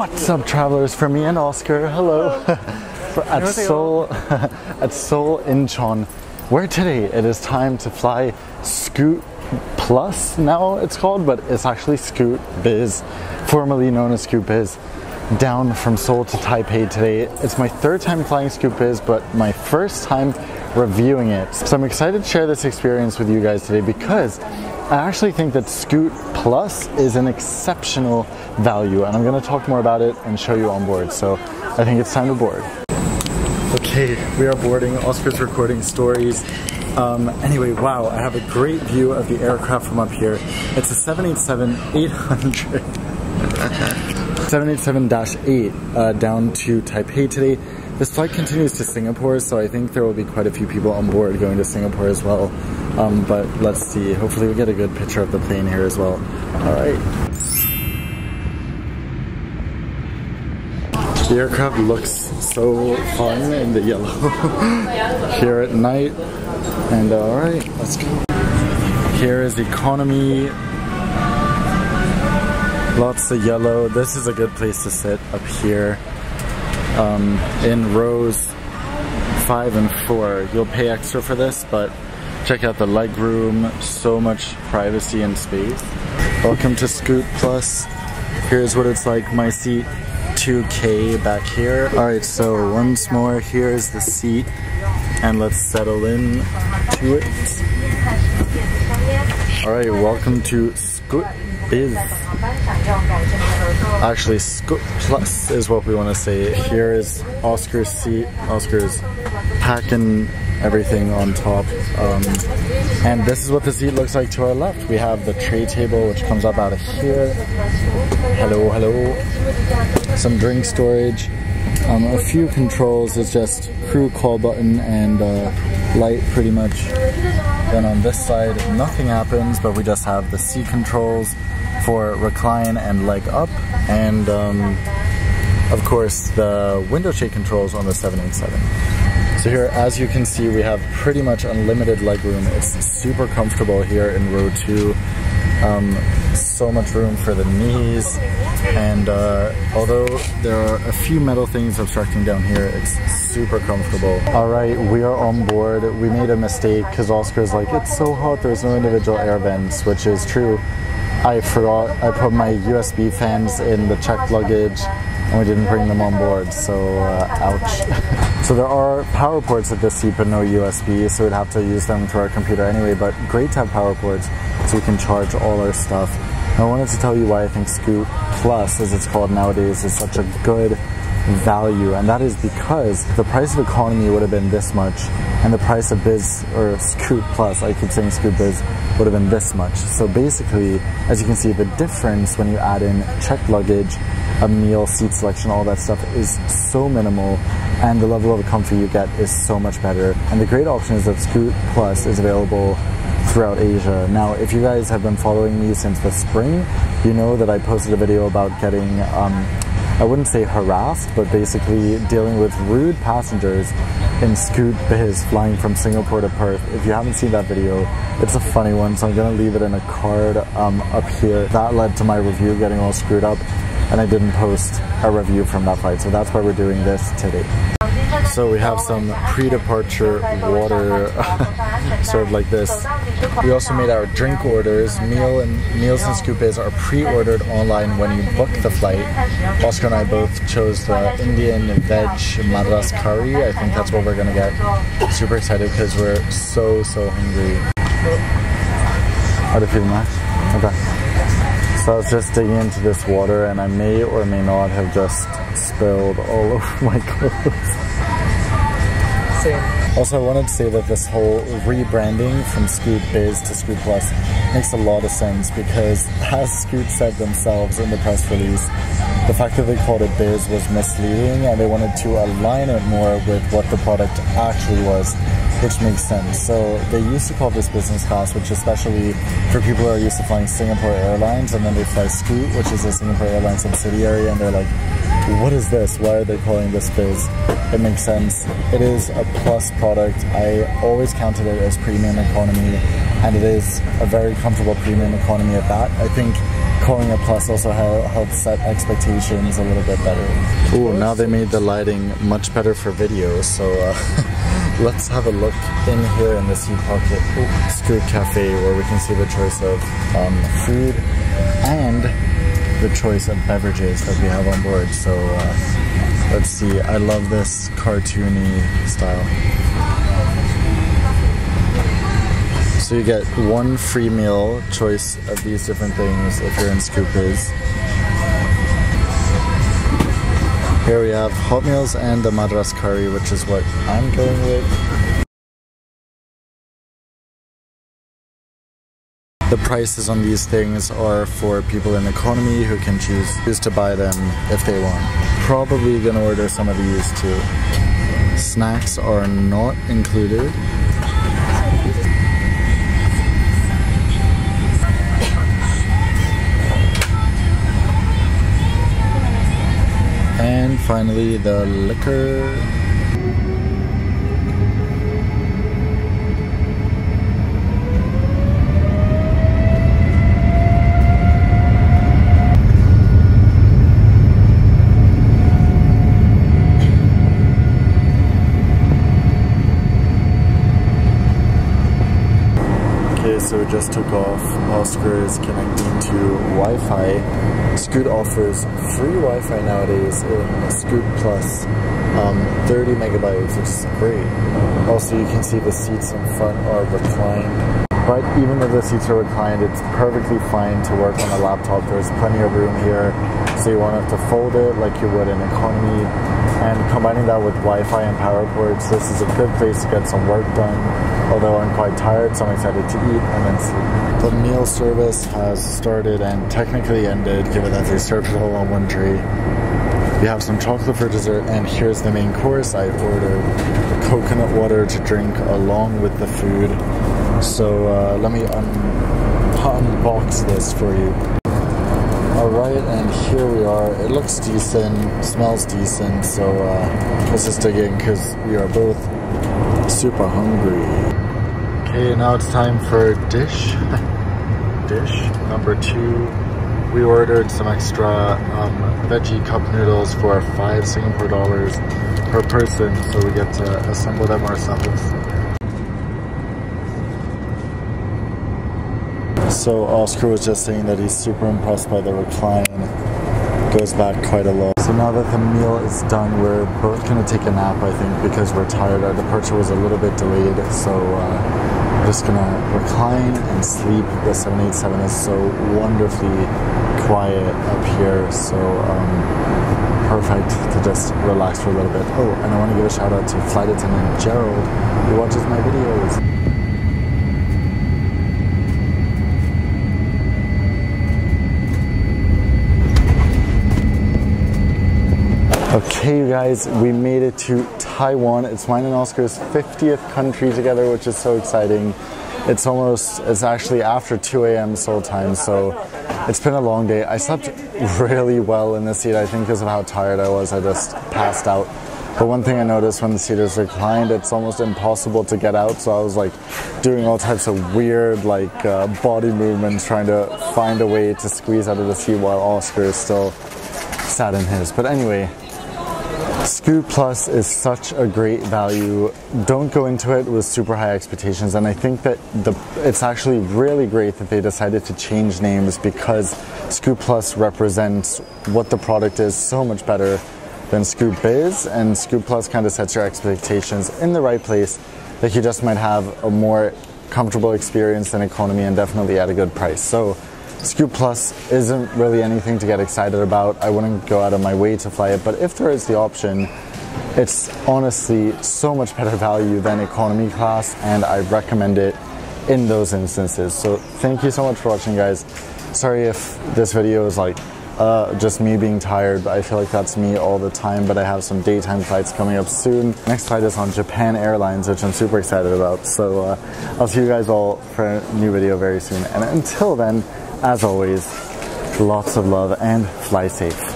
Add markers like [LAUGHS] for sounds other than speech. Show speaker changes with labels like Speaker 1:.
Speaker 1: What's up, travelers? For me and Oscar, hello. [LAUGHS] [LAUGHS] at Seoul, at Seoul Incheon, where today it is time to fly Scoot Plus. Now it's called, but it's actually Scoot Biz, formerly known as Scoot Biz. Down from Seoul to Taipei today. It's my third time flying Scoot Biz, but my first time reviewing it. So I'm excited to share this experience with you guys today because I actually think that Scoot Plus is an exceptional value and I'm going to talk more about it and show you on board. So I think it's time to board. Okay, we are boarding. Oscar's recording stories. Um, anyway, wow, I have a great view of the aircraft from up here. It's a 787-800. 787-8 [LAUGHS] uh, down to Taipei today. This flight continues to Singapore, so I think there will be quite a few people on board going to Singapore as well. Um, but let's see. Hopefully we get a good picture of the plane here as well. All right. The aircraft looks so fun in the yellow [LAUGHS] here at night. And all right, let's go. Here is economy. Lots of yellow. This is a good place to sit up here um, in rows five and four. You'll pay extra for this, but check out the leg room. So much privacy and space. Welcome to Scoot Plus. Here's what it's like. My seat 2K back here. All right, so once more, here's the seat and let's settle in to it. All right, welcome to Scoot Biz. Actually, Plus is what we want to say. Here is Oscar's seat. Oscar's packing everything on top. Um, and this is what the seat looks like to our left. We have the tray table, which comes up out of here. Hello, hello. Some drink storage. Um, a few controls is just crew call button and uh, light pretty much. Then on this side, nothing happens, but we just have the seat controls for recline and leg up, and um, of course the window shade controls on the 787. So here, as you can see, we have pretty much unlimited legroom. It's super comfortable here in row two. Um, so much room for the knees, and uh, although there are a few metal things obstructing down here, it's super comfortable. All right, we are on board. We made a mistake because Oscar's like, it's so hot, there's no individual air vents, which is true. I forgot, I put my USB fans in the checked luggage and we didn't bring them on board, so uh, ouch. [LAUGHS] so there are power ports at this seat, but no USB, so we'd have to use them through our computer anyway, but great to have power ports so we can charge all our stuff. I wanted to tell you why I think Scoot Plus, as it's called nowadays, is such a good value, and that is because the price of economy would have been this much, and the price of Biz or Scoot Plus, I keep saying Scoot Biz, would have been this much. So basically, as you can see, the difference when you add in checked luggage, a meal, seat selection, all that stuff is so minimal, and the level of comfort you get is so much better. And the great option is that Scoot Plus is available throughout Asia. Now, if you guys have been following me since the spring, you know that I posted a video about getting um, I wouldn't say harassed, but basically dealing with rude passengers in Scoot Biz flying from Singapore to Perth. If you haven't seen that video, it's a funny one, so I'm gonna leave it in a card um, up here. That led to my review getting all screwed up, and I didn't post a review from that flight, so that's why we're doing this today. So we have some pre-departure water [LAUGHS] served like this. We also made our drink orders. Meal and meals and Scoot Biz are pre-ordered online when you book the flight. Oscar and I both chose the Indian veg madras curry. I think that's what we're gonna get. Super excited because we're so so hungry. How do you feel, Max? Okay. So I was just digging into this water and I may or may not have just spilled all [LAUGHS] over my clothes. Also, I wanted to say that this whole rebranding from Scoot Biz to Scoot Plus makes a lot of sense because, [LAUGHS] as Scoot said themselves in the press release, the fact that they called it Biz was misleading and they wanted to align it more with what the product actually was, which makes sense. So they used to call this business class, which especially for people who are used to flying Singapore Airlines, and then they fly Scoot, which is a Singapore Airlines subsidiary, and they're like, what is this? Why are they calling this Biz? It makes sense. It is a plus product. I always counted it as premium economy, and it is a very comfortable premium economy at that. I think calling it plus also helps set expectations a little bit better. Oh, now they made the lighting much better for video, so uh, [LAUGHS] let's have a look in here in the Sea Pocket Scoot Cafe where we can see the choice of um, food and the choice of beverages that we have on board. So uh, let's see, I love this cartoony style. So you get one free meal choice of these different things if you're in Scoot-Biz. Here we have hot meals and the madras curry, which is what I'm going with. The prices on these things are for people in economy who can choose, choose to buy them if they want. Probably gonna order some of these too. Snacks are not included. Finally the liquor. So it just took off. Oscar is connecting to Wi-Fi. Scoot offers free Wi-Fi nowadays in Scoot Plus, um, 30 megabytes, which is great. Also, you can see the seats in front are reclined. But even if the seats are reclined, it's perfectly fine to work on a laptop. There's plenty of room here, so you won't have to fold it like you would in economy. And combining that with Wi-Fi and power ports, this is a good place to get some work done although I'm quite tired, so I'm excited to eat and then sleep. The meal service has started and technically ended, given that they served it all on one tray. We have some chocolate for dessert, and here's the main course. I ordered coconut water to drink along with the food. So uh, let me un unbox this for you. Alright, and here we are. It looks decent, smells decent, so uh, let's just dig in because we are both super hungry. Okay, now it's time for dish. [LAUGHS] dish number two. We ordered some extra um, veggie cup noodles for five Singapore dollars per person, so we get to assemble them ourselves. So Oscar was just saying that he's super impressed by the recline. Goes back quite a lot. So now that the meal is done, we're both gonna take a nap, I think, because we're tired. Our departure was a little bit delayed, so uh, I'm just gonna recline and sleep. The 787 is so wonderfully quiet up here, so um, perfect to just relax for a little bit. Oh, and I want to give a shout out to flight attendant Gerald, who watches my videos. Okay, you guys, we made it to Taiwan. It's mine and Oscar's 50th country together, which is so exciting. It's almost, it's actually after 2 a.m. Seoul time, so it's been a long day. I slept really well in the seat, I think because of how tired I was. I just passed out. But one thing I noticed when the seat is reclined, it's almost impossible to get out. So I was like doing all types of weird like uh, body movements, trying to find a way to squeeze out of the seat while Oscar is still sat in his. But anyway, Scoot Plus is such a great value. Don't go into it with super high expectations, and I think that the it's actually really great that they decided to change names because Scoot Plus represents what the product is so much better than Scoot-Biz, and Scoot Plus kind of sets your expectations in the right place that you just might have a more comfortable experience than economy and definitely at a good price. So Scoot Plus isn't really anything to get excited about. I wouldn't go out of my way to fly it, but if there is the option, it's honestly so much better value than economy class, and I recommend it in those instances. So thank you so much for watching, guys. Sorry if this video is like uh, just me being tired. I feel like that's me all the time, but I have some daytime flights coming up soon. Next flight is on Japan Airlines, which I'm super excited about. So uh, I'll see you guys all for a new video very soon. And until then, as always, lots of love and fly safe.